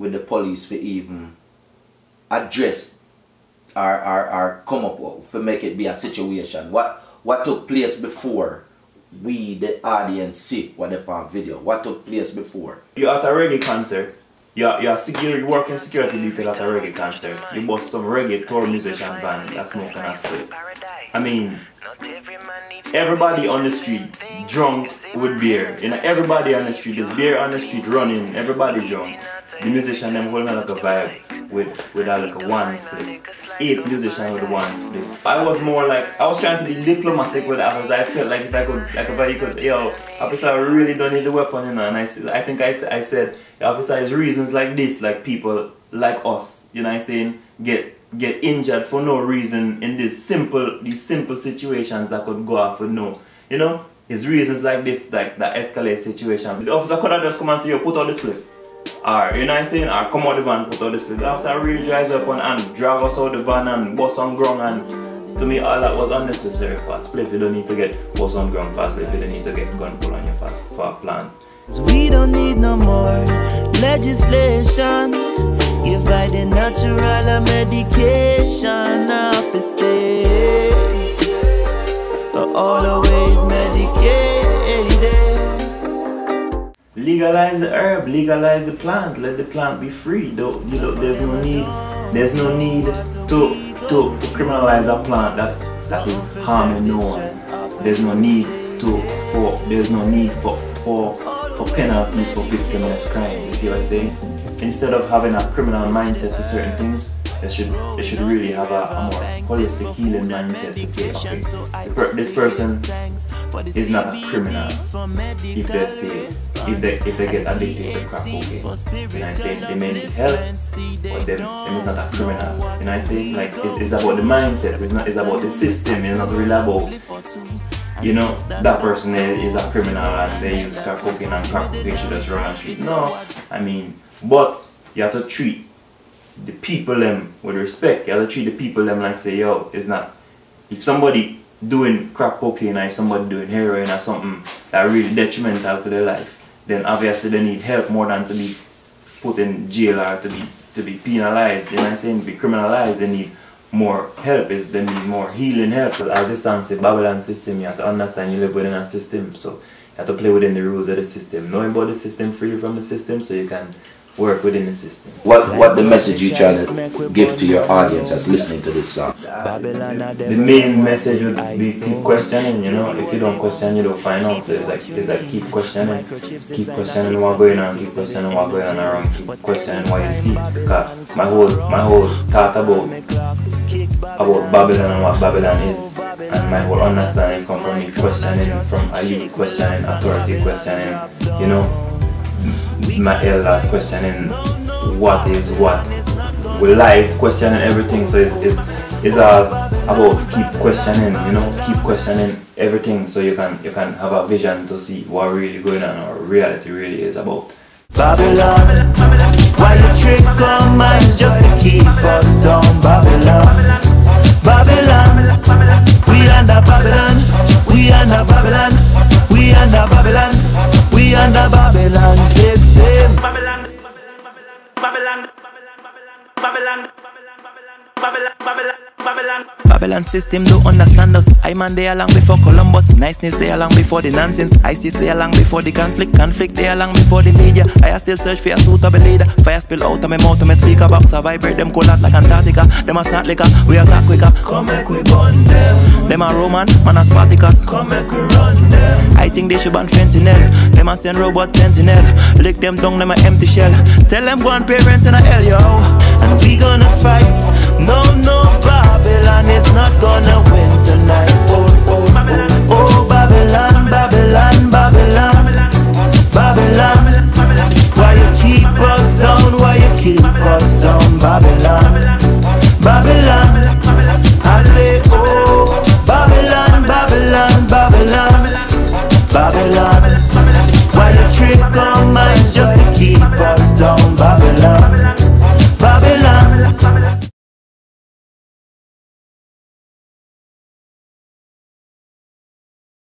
with the police for even address or, or, or come up with, to make it be a situation? What what took place before we, the audience, see what the on video? What took place before? You're at a reggae concert. You're, you're security, working security detail at a reggae concert. You bust some reggae tour musician band that's smoking a spliff. I mean, everybody on the street drunk with beer. You know, everybody on the street, there's beer on the street running, everybody drunk. The musician them holding like a vibe with with a like a one spliff. Eight musicians with one spliff. I was more like I was trying to be diplomatic with that because I felt like if I could like if I could yo officer I really don't need the weapon you know? And I I think I, I said officer is reasons like this like people like us you know I'm saying? Get get injured for no reason in these simple these simple situations that could go off with no you know? It's reasons like this like that escalate situation. The officer could have just come and say yo put out the spliff or you know what I'm saying, or come out the van, put out the spliff. After really drives up on and drag us out the van and bust on ground and to me all that was unnecessary for a spliff. You don't need to get bust on ground fast, spliff. You don't need to get gun pull on your fast for a plan. We don't need no more legislation. Give I the natural medication of the state. Legalize the herb, legalize the plant, let the plant be free. Though you know, there's no need, there's no need to to, to criminalize a plant that that is harming no one. There's no need to for there's no need for for for penalties for victimless crimes. You see what I'm saying? Instead of having a criminal mindset to certain things, they should they should really have a, a more holistic healing mindset to say, okay, this person is not a criminal if they say if they if they get addicted to crack cocaine. And I say they may need help, but then them is not a criminal. And I say like it's, it's about the mindset, it's not it's about the system, it's not really about you know, that person is a criminal and they use crack cocaine and crack cocaine should just run and street. No, I mean, but you have to treat the people them with respect. You have to treat the people them like say, yo, it's not if somebody doing crack cocaine or if somebody doing heroin or something that really detrimental to their life, then obviously they need help more than to be put in jail or to be to be penalized, you know what I'm saying? To be criminalized, they need more help is they need more healing help. As the song say, Babylon system, you have to understand you live within a system. So you have to play within the rules of the system. Knowing about the system, free from the system so you can work within the system. What what the message you trying to give to your audience as listening to this song? The main message would be keep questioning, you know. If you don't question, you don't find out. So it's like it's like keep questioning, keep questioning what's going on, keep questioning what's going on around, keep questioning what you see. Cause my whole my whole thought about about Babylon and what Babylon is, and my whole understanding come from me questioning, from a youth questioning, authority questioning, you know my elders uh, questioning what is what. We life questioning everything, so it's, it's, it's all about keep questioning, you know, keep questioning everything so you can you can have a vision to see what really going on or reality really is about. Babylon, why you trick our minds just to keep us down, Babylon? Babylon, Babylon, Babylon, Babylon, Babylon. Babylon. Babylon system don't understand us. I man they along before Columbus. Niceness they along before the nonsense. ISIS they along before the conflict. Conflict they along before the media. I still search for a suitable leader. Fire spill out of my mouth to me speak about. So vibrate them cool out like Antarctica. Them a snot liquor. We attack quicker. Come make we burn them. Them a Roman, man a Spartacus. Come make we run them. I think they should ban fentanyl. Them a send robot sentinel. Lick them down, them a empty shell. Tell them go and parent in a hell yo. We gonna fight. No, no, Babylon is not gonna win tonight.